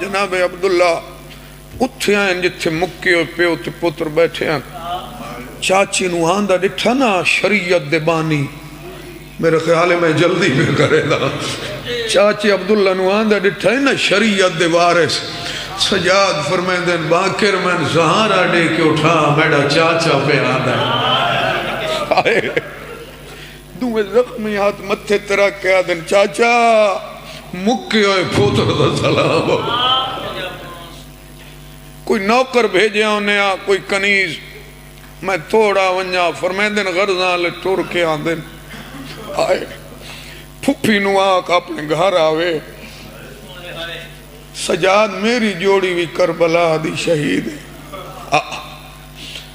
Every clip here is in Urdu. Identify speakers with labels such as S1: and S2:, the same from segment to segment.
S1: جناب عبداللہ، اتھے آئیں جتھے مکے ہوئے پیو تے پتر بیٹھے ہیں چاچی نو آندہ ڈٹھا نا شریعت دے بانی۔ میرے خیال میں جلدی میں کرے دا چاچی عبداللہ نو آندہ ڈٹھا ہے نا شریعت دے وارث۔ سجاد فرمائیں دن باکر میں زہارہ دے کے اٹھا، میڈا چاچا پہ آدھا ہے۔ دوے زخمی ہاتھ متھے ترہ کے آدھن چاچا مکے ہوئے پوتر دا سلام کوئی نوکر بھیجے انہیں آ کوئی کنیز میں توڑا ونجا فرمیندن غرزان لے ٹور کے آندن آئے پھپی نو آک اپنے گھر آوے سجاد میری جوڑی بھی کربلا دی شہید ہے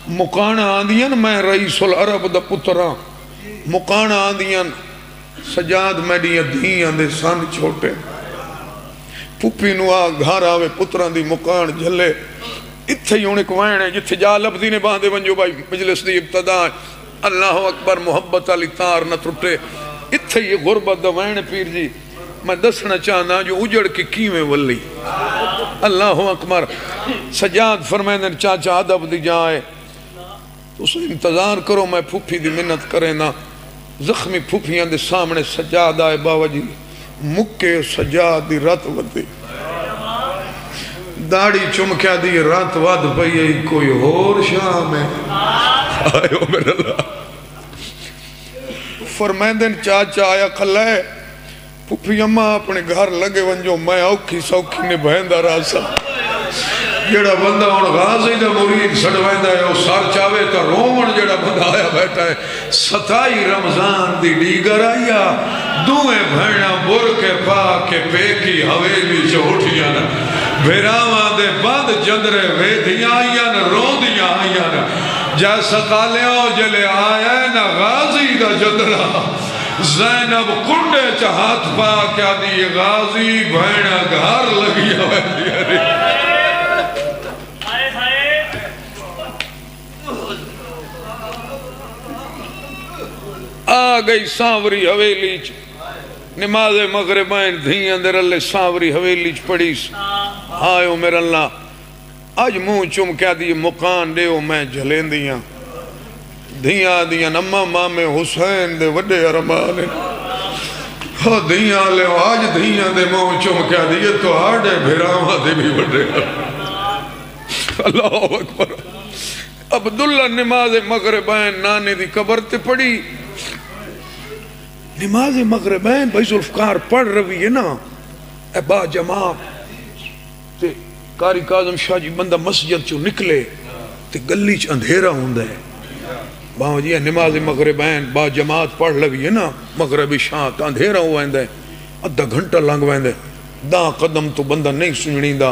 S1: مکانا آندین میں رئیس العرب دا پتران مکانا آندین سجاد میڈی دھیاں دے سن چھوٹے پھپی نو آک گھر آوے پتران دی مکان جھلے اتھے ہی انہیں کوائن ہے جتھے جا لفظی نے باندھے ونجو بھائی مجلس دی ابتدا اللہ اکبر محبت علی تار نہ ٹوٹے اتھے یہ غربت دوائن پیر جی میں دسنا چاہنا جو اجڑ کے کیویں ولی اللہ اکبر سجاد فرمائن چاچا عدب دی جائے تو سے انتظار کرو میں پھوپھی دی منت کرے نا زخمی پھوپھیاں دے سامنے سجاد آئے باوہ جی مکے سجاد دی رت ودی داڑی چمکیا دی رات واد پئی کوئی اور شام ہے آئے او میرا اللہ۔ فرمیندن چاچا آیا کھلائے پھپی اممہ اپنے گھر لگے ونجو میں اوکھی سوکھی نے بہندہ راسا جڑا بندہ ان غازی دا مرید سڑوائندہ ہے وہ سار چاہوے تا رومن جڑا بندہ آیا بیٹھا ہے ستائی رمضان دی ڈیگر آیا دوئے بھینا بر کے پا کے پیکی حویلی چوٹیاں بھیراوان دے بند جندرے ویدیاں آئیاں روندیاں آئیاں جیسا قالیوں جلے آیا نا غازی دا جندرہ زینب کنڈے چاہت پا کیا دی غازی بھینا گھر لگی ہوئے آ گئی سانوری حویلی چ۔ نماز مغربین دھی اندر اللہ سانوری حویلی چ پڑی آئیو ہاں میرا اللہ، آج منہ چم کیا دی مکان دے میں جھلین دیاں دھیاں دیاں نمہ مام حسین دے وڈے ارمانے ہاں دھیاں لے، آج دھیاں دے منہ چم کیا دی تو آڑے بھیراما دے بھی وڈے۔ اللہ اکبر اللہ اکبر۔ عبداللہ نماز مغربین نانے دی قبر تے پڑی نماز مغربین بھائی ذوالفقار پڑھ روی ہے نا۔ اے با جماعت۔ تے کاری کاظم شاہ جی بندہ مسجد چو نکلے تے گلی چ اندھیرا ہوندہ ہے۔ باہو جی نماز مغربین با جماعت پڑھ لگی ہے نا۔ مغربی شاہ تا اندھیرا ہوا ہے۔ ادھا گھنٹا لنگ ویندے دا قدم تو بندہ نہیں سننی دا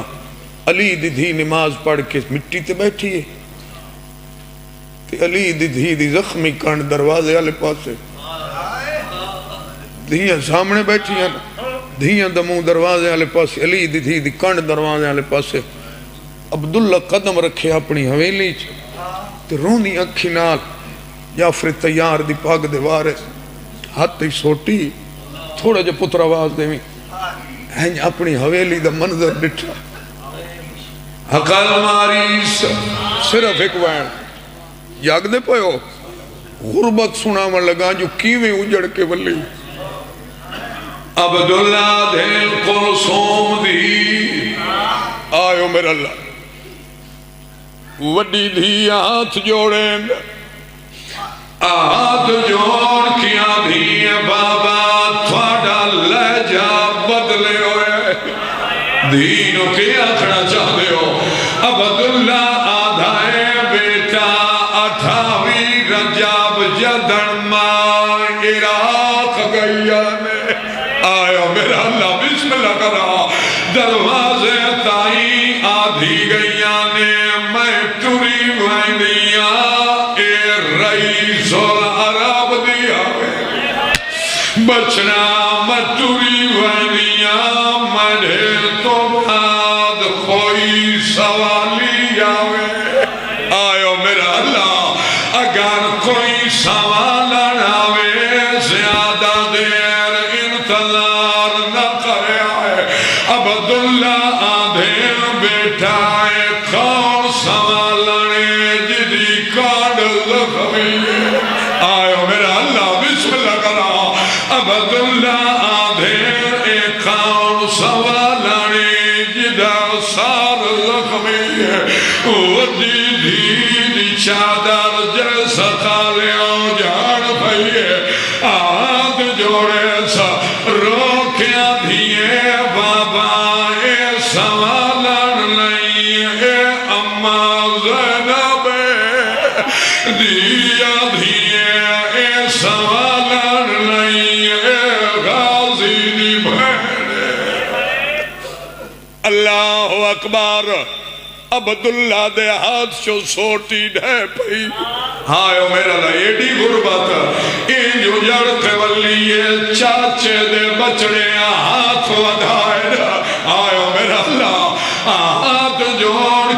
S1: علی دی دھی نماز پڑھ کے مٹی تے بیٹھی ہے۔ تے علی دی دھی دی زخمی کن دروازے والے پاسے۔ دھیاں سامنے بیٹھی ہیں۔ دھیاں دموں دروازے والے پاسے۔ علی دی دھی دی کن دروازے والے پاسے۔ عبداللہ قدم رکھے اپنی حویلی چ۔ تے روندی اکھی نال جعفر تیار دی پاگ دے وارے ہاتھ ہی سوٹی۔ تھوڑا جو پتر آواز دے میں ہنج اپنی حویلی دا منظر ڈٹھا۔ حقال ماری صرف ایک وین۔ یاگ دے پہو غربت سنا من لگا جو کیویں اجڑ کے ولی عبداللہ دھیل کو سوم دی آئیو میرا اللہ وڈی دھی ہاتھ جوڑیں ہاتھ جوڑ کیا دھی بابا تھوڑا لے جا بدلے ہوئے دینوں کے اکھڑا دروازے تائی آدھی گئیا نے میں ٹوری وینیا اے رئیس العرب دیا بچنا مٹوری وینیا مڑے تو بعد کوئی سوالی آوے آئیو میرا اللہ، اگر کوئی سوال آوے، زیادہ دیر انتظار نہ کرے آئے عبداللہ آدھے آدھے بیٹا ہے، کون جدی زخمی میرا اللہ، بسم اللہ کرا۔ اے کون جدا سار زخمی ہے وہ دی دی چادر جیسا تالیاں جان پھئیے زینب دیا دیئے سوالن نہیں غازی دی بھیڑے اللہ اکبر، عبداللہ دے ہاتھ چو سوٹی ڈھے پئی۔ ہائیو میرا لائیڈی غربت۔ ان جو جڑتے ولیے چاچے دے بچڑے ہاتھ ودھائے آئیو میرا اللہ ہاتھ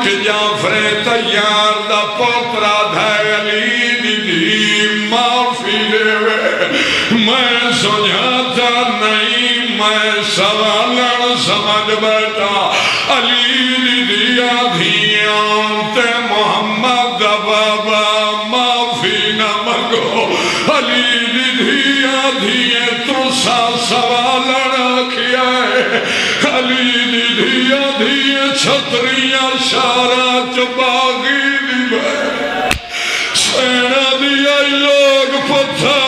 S1: جوڑ کے جعفر تیار دا پوترا دھائے علی دی دی معافی لے وے میں سجھاتا نہیں میں سوالن سمجھ بیٹا علی دی دیا دھیاں تے محمد بابا معافی نہ مگو علی دی دھیا تو سا سوالن کیا ہے علی دی دھیا دھیا چھتریاں شارا چباغی دی بے سینہ دیا لوگ پتھر